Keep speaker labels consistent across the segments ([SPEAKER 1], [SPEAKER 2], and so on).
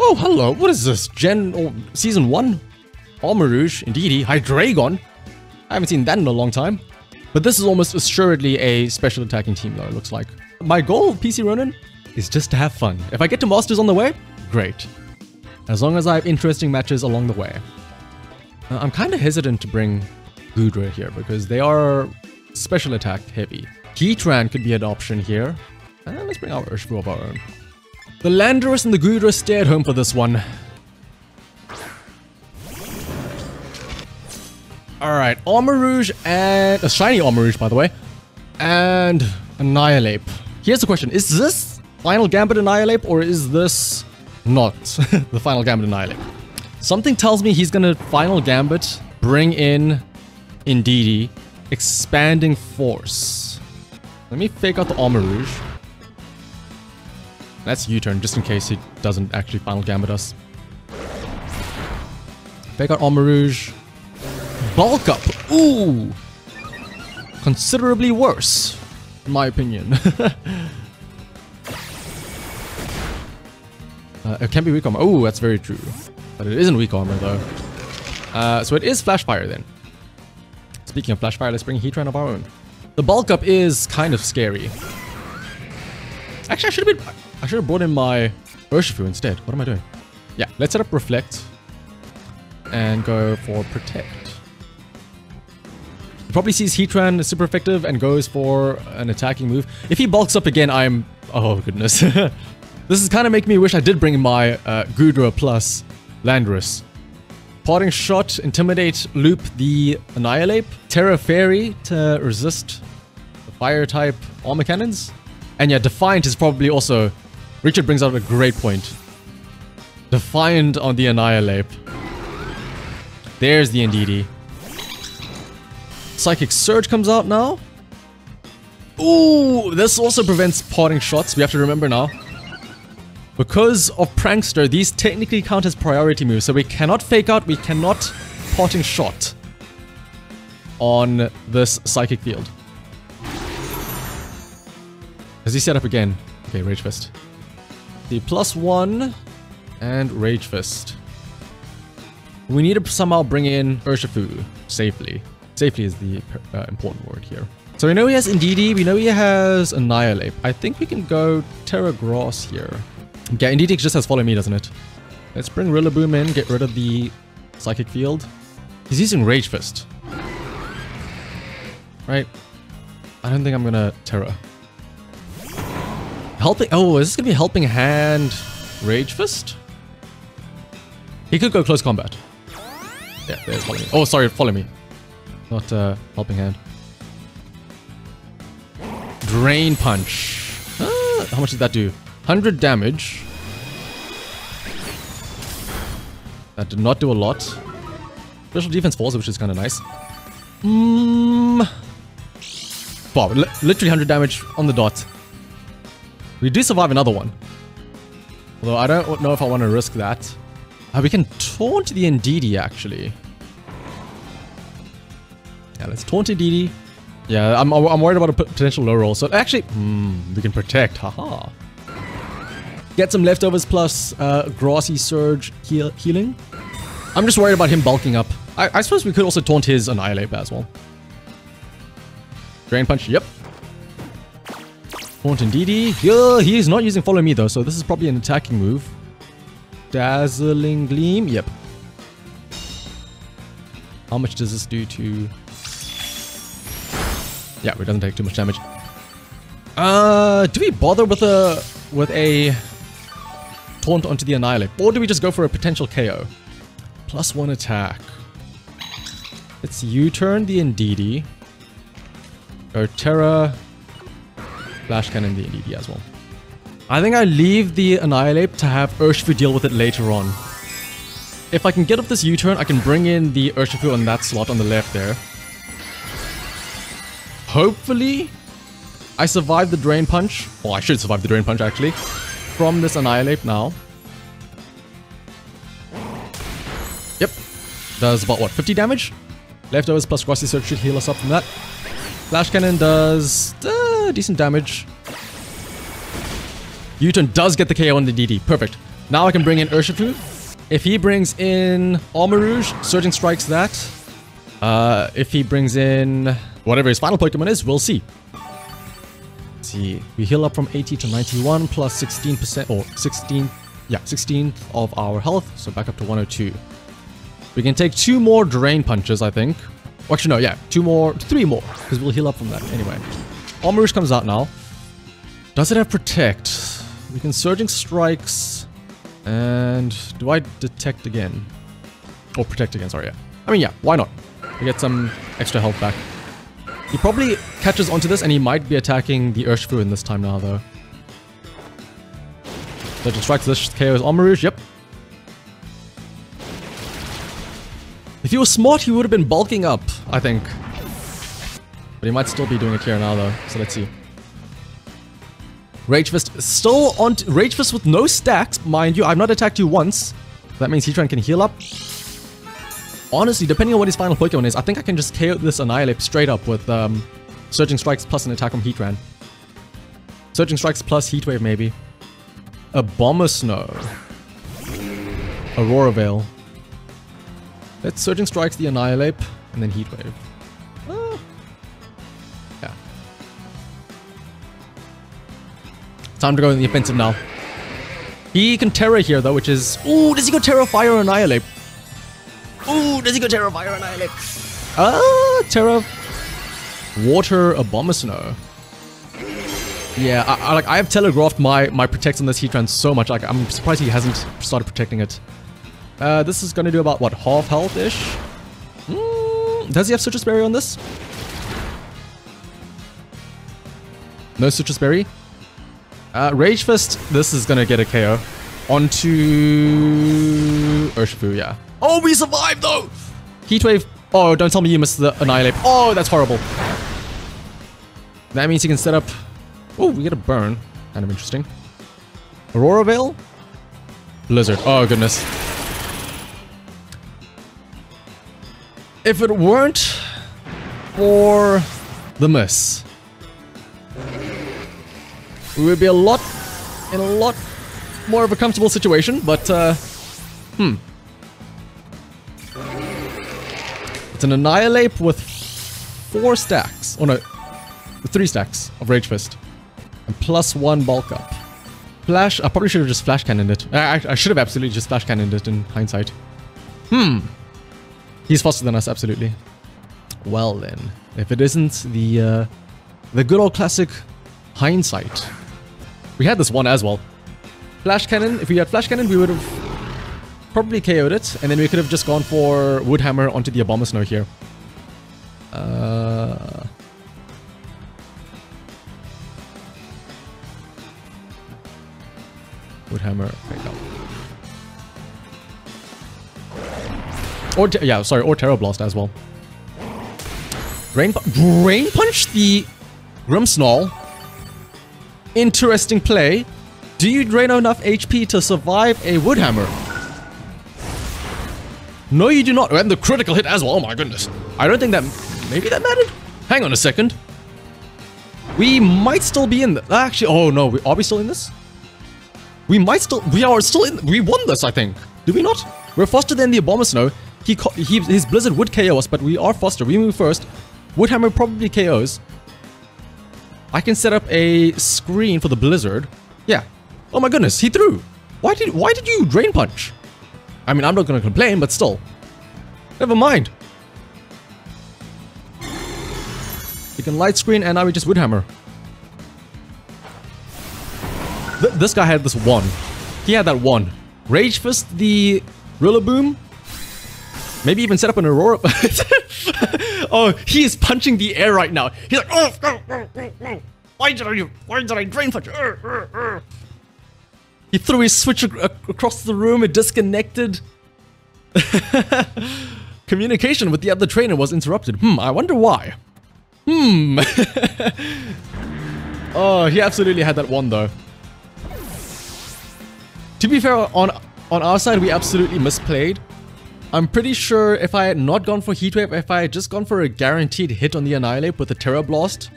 [SPEAKER 1] Oh, hello. What is this? Gen or Season 1? Armarouge, Indeedee, Hydreigon. I haven't seen that in a long time. But this is almost assuredly a special attacking team though, it looks like. My goal, PC Ronin, is just to have fun. If I get to Masters on the way, great. As long as I have interesting matches along the way. Uh, I'm kind of hesitant to bring Goodra here because they are special attack heavy. Heatran could be an option here. And let's bring our Urshifu of our own. The Landorus and the stay at home for this one. Alright, Armarouge and... A shiny Armarouge, by the way. And Annihilape. Here's the question. Is this Final Gambit Annihilape or is this not the Final Gambit Annihilape? Something tells me he's gonna Final Gambit, bring in Indeedee, Expanding Force. Let me fake out the Armarouge. That's U-turn, just in case he doesn't actually Final Gambit us. Fake out Armarouge. Bulk up. Ooh. Considerably worse, in my opinion. Uh, it can be weak armor. Oh, that's very true. But it isn't weak armor, though. Uh, so it is Flash Fire, then. Speaking of Flash Fire, let's bring Heatran of our own. The bulk up is kind of scary. Actually, I should have been... I should have brought in my Urshifu instead. What am I doing? Yeah, let's set up Reflect. And go for Protect. He probably sees Heatran super effective and goes for an attacking move. If he bulks up again, I'm... Oh, goodness. This is kind of making me wish I did bring my uh, Goodra plus Landorus. Parting Shot, Intimidate, Loop the Annihilape, Tera Fairy to resist the Fire type armor cannons. And yeah, Defiant is probably also... Richard brings out a great point. Defiant on the Annihilape. There's the Indeedee. Psychic Surge comes out now. Ooh, this also prevents parting shots. We have to remember now. Because of Prankster, these technically count as priority moves, so we cannot fake out, we cannot parting shot on this Psychic Field. Has he set up again? Okay, Rage Fist. The plus one and Rage Fist. We need to somehow bring in Urshifu safely. Safely is the uh, important word here. So we know he has Indeedee, we know he has Annihilape. I think we can go Tera Grass here. Yeah, Indeedee just has Follow Me, doesn't it? Let's bring Rillaboom in, get rid of the Psychic Field. He's using Rage Fist. Right? I don't think I'm gonna Tera. Helping- oh, is this gonna be Helping Hand Rage Fist? He could go Close Combat. Yeah, there's Follow Me. Oh, sorry, Follow Me. Not uh, Helping Hand. Drain Punch. Ah, how much did that do? 100 damage. That did not do a lot. Special defense falls, which is kind of nice. Hmm. Wow, literally 100 damage on the dot. We do survive another one. Although I don't know if I want to risk that. Uh, we can taunt the Indeedee, actually. Yeah, let's taunt Indeedee. Yeah, I'm, I'm worried about a potential low roll. So actually, hmm, we can protect. Haha. Get some leftovers plus uh, Grassy Surge heal healing. I'm just worried about him bulking up. I, I suppose we could also taunt his Annihilape as well. Drain Punch, yep. Taunt Indeedee. Yeah, he is not using Follow Me though, so this is probably an attacking move. Dazzling Gleam, yep. How much does this do to... Yeah, it doesn't take too much damage. Uh, do we bother with a with a taunt onto the Annihilape? Or do we just go for a potential KO? Plus one attack. Let's U-turn the Indeedee. Go Tera. Flash Cannon the Indeedee as well. I think I leave the Annihilape to have Urshifu deal with it later on. If I can get up this U-turn, I can bring in the Urshifu on that slot on the left there. Hopefully, I survive the Drain Punch. Well, I should survive the Drain Punch, actually. From this Annihilape now. Yep. Does about, what, 50 damage? Leftovers plus Grassy Surge should heal us up from that. Flash Cannon does uh, decent damage. U-turn does get the KO on the DD. Perfect. Now I can bring in Urshifu. If he brings in Armarouge, Surging Strikes that. Uh, if he brings in whatever his final Pokemon is, we'll see. Let's see. We heal up from 80 to 91 plus 16% or 16, yeah, 16th of our health. So back up to 102. We can take two more Drain Punches, I think. Actually, no, yeah, two more, three more, because we'll heal up from that anyway. Armarouge comes out now. Does it have Protect? We can Surging Strikes. And do I detect again? Or protect again, sorry, yeah. I mean, yeah, why not? We get some extra health back. He probably catches onto this and he might be attacking the Urshifu in this time now, though. Surging Strikes, this KO's Armarouge, yep. If he was smart, he would have been bulking up, I think. But he might still be doing it here now, though, so let's see. Rage Fist still on Rage Fist with no stacks, mind you. I've not attacked you once. That means Heatran can heal up. Honestly, depending on what his final Pokemon is, I think I can just KO this Annihilape straight up with um, Surging Strikes plus an attack from Heatran. Surging Strikes plus Heatwave, maybe. Abomasnow. Aurora Veil. Let's Surging Strikes the Annihilape, and then heat Heatwave. Yeah. Time to go in the offensive now. He can Tera here though, which is... Ooh, does he go Tera, Fire, or Annihilape? Ooh, does he go Tera, Fire, or Annihilape? Ah, Tera... Water, Abomasnow. Yeah, I, I, like I have telegraphed my my protect on this Heatran so much. Like I'm surprised he hasn't started protecting it. Uh, this is gonna do about what half health ish. Mm, does he have Sitrus Berry on this? No Sitrus Berry. Uh, Rage Fist, this is gonna get a KO. Onto Urshifu, yeah. Oh, we survived though! Heatwave. Oh, don't tell me you missed the Annihilape. Oh, that's horrible. That means you can set up... Oh, we get a burn. Kind of interesting. Aurora Veil? Blizzard. Oh, goodness. If it weren't for the miss, we would be a lot, in a lot more of a comfortable situation, but, uh, hmm. It's an Annihilape with four stacks. Oh no, three stacks of Rage Fist. And plus one bulk up. Flash, I probably should have just flash cannoned it. I, I should have absolutely just flash cannoned it in hindsight. Hmm. He's faster than us, absolutely. Well then, if it isn't the, uh, the good old classic hindsight, we had this one as well. Flash Cannon, if we had Flash Cannon, we would have probably KO'd it, and then we could have just gone for Wood Hammer onto the Abomasnow here. Uh... Wood Hammer, Or, yeah, sorry, or Tera Blast as well. Rain, Drain Punch the Grimmsnarl Interesting play. Do you drain enough HP to survive a Woodhammer? No, you do not. And the critical hit as well. Oh my goodness. I don't think that... Maybe that mattered? Hang on a second. We might still be in the... Uh, actually, oh no. Are we still in this? We might still... We are still in... We won this, I think. Do we not? We're faster than the Abomasnow. He, he, his Blizzard would KO us, but we are faster. We move first. Woodhammer probably KOs. I can set up a screen for the blizzard. Yeah. Oh my goodness, he threw. Why did why did you drain punch? I mean, I'm not gonna complain, but still. Never mind. You can light screen and now we just woodhammer. Th this guy had this one. He had that one. Rage Fist the Rillaboom. Maybe even set up an Aurora. oh, he is punching the air right now. He's like, oh, oh, oh, oh, why did I, why did I drain punch? Uh, uh, uh. He threw his switch ac across the room. It disconnected. Communication with the other trainer was interrupted. Hmm, I wonder why. Hmm. oh, he absolutely had that one though. To be fair, on on our side, we absolutely misplayed. I'm pretty sure if I had not gone for Heatwave, if I had just gone for a guaranteed hit on the Annihilape with a Tera Blast,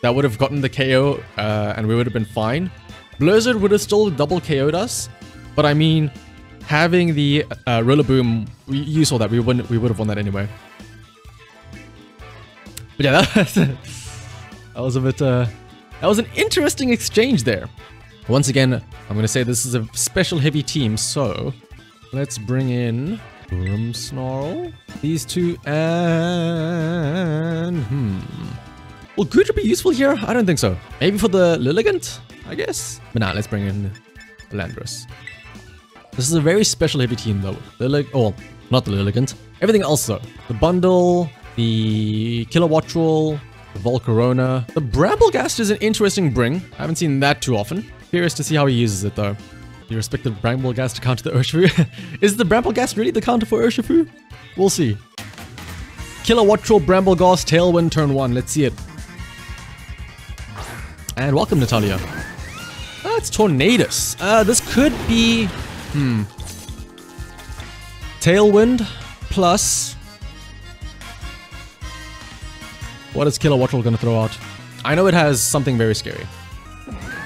[SPEAKER 1] that would have gotten the KO uh, and we would have been fine. Blizzard would have still double KO'd us, But I mean, having the uh, Rillaboom, you saw that we wouldn't, we would have won that anyway. But yeah, that was, that was a bit. Uh, that was an interesting exchange there. Once again, I'm going to say this is a special heavy team, so let's bring in Grimmsnarl, these two, and... Hmm. Will Goodra be useful here? I don't think so. Maybe for the Lilligant, I guess? But now nah, let's bring in Landorus. This is a very special heavy team though. Lilig oh, not the Lilligant. Everything else though. The Bundle, the Kilowattrel, the Volcarona. The Brambleghast is an interesting bring. I haven't seen that too often. Curious to see how he uses it though. You respect the Brambleghast to counter the Urshifu? is the Brambleghast really the counter for Urshifu? We'll see. Kilowattrel, Brambleghast, Tailwind, turn 1. Let's see it. And welcome, Natalia. That's Tornadus. Uh, this could be... Hmm. Tailwind plus... What is Kilowattrel gonna throw out? I know it has something very scary.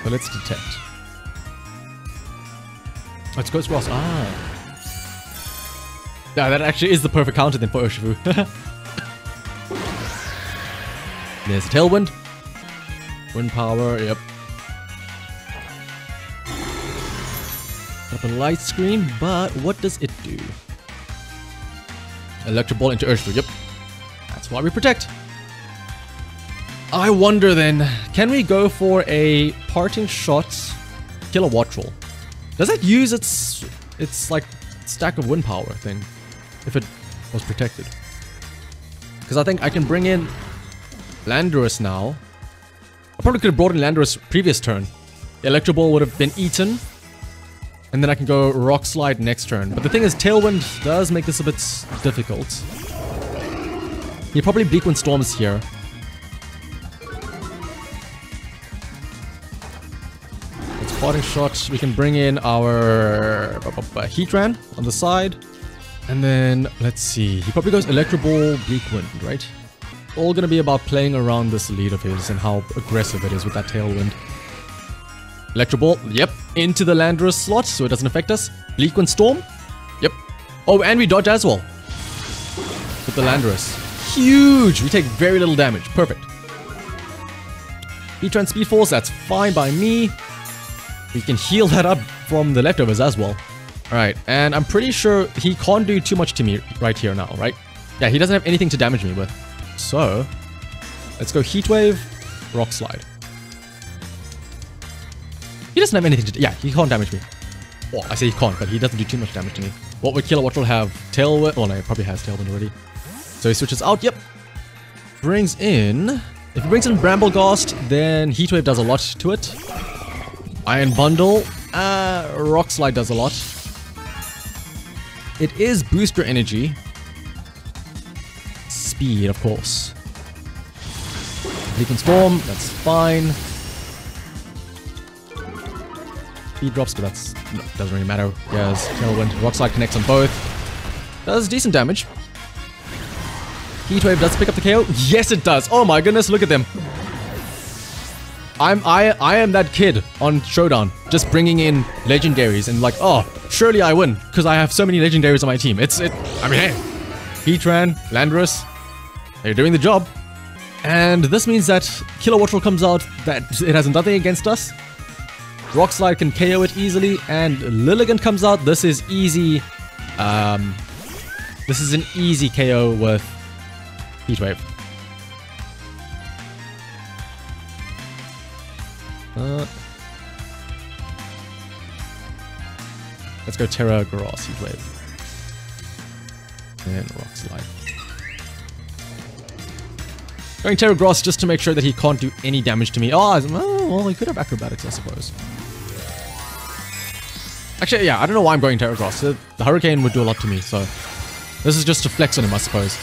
[SPEAKER 1] But let's detect. It's Ghost Ross. Ah. Yeah, that actually is the perfect counter then for Urshifu. There's a Tailwind. Wind power, yep. Up a light screen, but what does it do? Electro Ball into Urshifu, yep. That's why we protect. I wonder then, can we go for a parting shot Kilowattrel? Does that use its its like stack of wind power thing if it was protected? Because I think I can bring in Landorus now. I probably could have brought in Landorus previous turn. The Electro Ball would have been eaten. And then I can go Rock Slide next turn. But the thing is, Tailwind does make this a bit difficult. He probably Bleak Wind Storms here. Parting shot. We can bring in our uh, Heatran on the side. And then, let's see. He probably goes Electro Ball, Bleak Wind, right? All gonna be about playing around this lead of his and how aggressive it is with that Tailwind. Electro Ball, yep. Into the Landorus slot, so it doesn't affect us. Bleak Wind Storm, yep. Oh, and we dodge as well. With the Landorus. Huge! We take very little damage. Perfect. Heatran Speed Force, that's fine by me. We can heal that up from the leftovers as well. Alright, and I'm pretty sure he can't do too much to me right here now, right? Yeah, he doesn't have anything to damage me with. So, let's go Heat Wave, Rock Slide. He doesn't have anything to... Yeah, he can't damage me. Well, I say he can't, but he doesn't do too much damage to me. What would Kilowattrel have? Tailwind? Oh no, he probably has Tailwind already. So he switches out, yep. Brings in... If he brings in Brambleghast, then Heatwave does a lot to it. Iron Bundle. Uh, Rock Slide does a lot. It is booster energy. Speed, of course. Leap and Storm, that's fine. Speed drops, but that's no, doesn't really matter. Yes, Tailwind, Rock Slide connects on both. Does decent damage. Heatwave does pick up the KO. Yes, it does. Oh my goodness, look at them. I'm I I am that kid on Showdown, just bringing in legendaries and like, oh, surely I win because I have so many legendaries on my team. It's it. I mean, hey, Heatran, Landorus, they're doing the job, and this means that Kilowattrel comes out that it has nothing against us. Rock Slide can KO it easily, and Lilligant comes out. This is easy. Um, this is an easy KO with Heatwave. Uh, let's go Tera Grass Heat Wave. And Rock Slide. Going Tera Grass just to make sure that he can't do any damage to me. Oh, well, he could have Acrobatics, I suppose. Actually, yeah, I don't know why I'm going Tera Grass. The Hurricane would do a lot to me, so... This is just to flex on him, I suppose.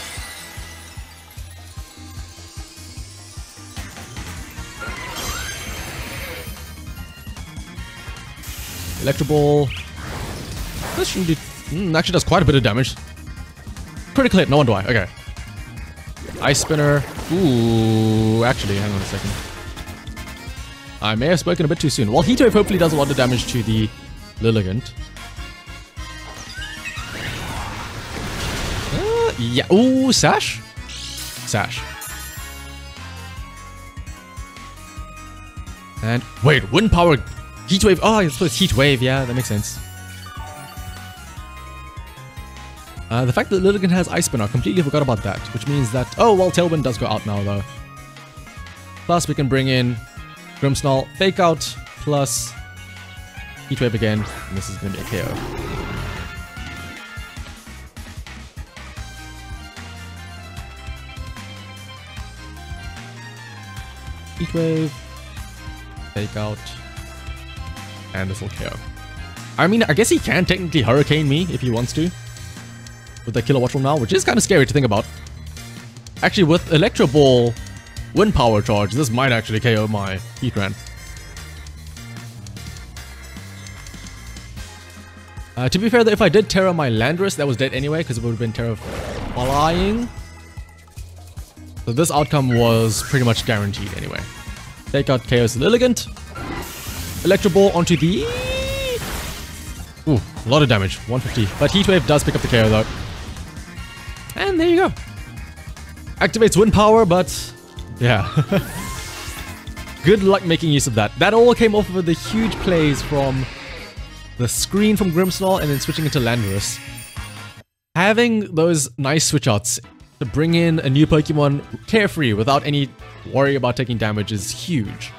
[SPEAKER 1] Electro Ball. This should mm, actually does quite a bit of damage. Pretty clear, no one do I. Okay. Ice Spinner. Ooh, actually, hang on a second. I may have spoken a bit too soon. Well, Heat Wave hopefully does a lot of damage to the Lilligant. Uh, yeah. Ooh, Sash? Sash. And wait, wind power heat wave. Oh, it's supposed heat wave. Yeah, that makes sense. Uh, the fact that Lilligant has Ice Spin, I completely forgot about that, which means that... Oh, well, Tailwind does go out now, though. Plus, we can bring in Grimmsnarl, Fake Out, plus Heatwave again, and this is going to be a KO. Heatwave, Fake Out, and this will KO. I mean, I guess he can technically Hurricane me if he wants to. With the Killer Watch now, which is kind of scary to think about. Actually, with Electro Ball Wind Power Charge, this might actually KO my Heatran. Uh, to be fair, though, if I did Tera my Landorus, that was dead anyway, because it would have been Tera Flying. So this outcome was pretty much guaranteed anyway. Take out Chaos Lilligant. Electro Ball onto the... Ooh, a lot of damage, 150. But Heat Wave does pick up the KO though. And there you go. Activates Wind Power, but yeah. Good luck making use of that. That all came off of the huge plays from the screen from Grimmsnarl and then switching into Landorus. Having those nice switch outs to bring in a new Pokemon carefree without any worry about taking damage is huge.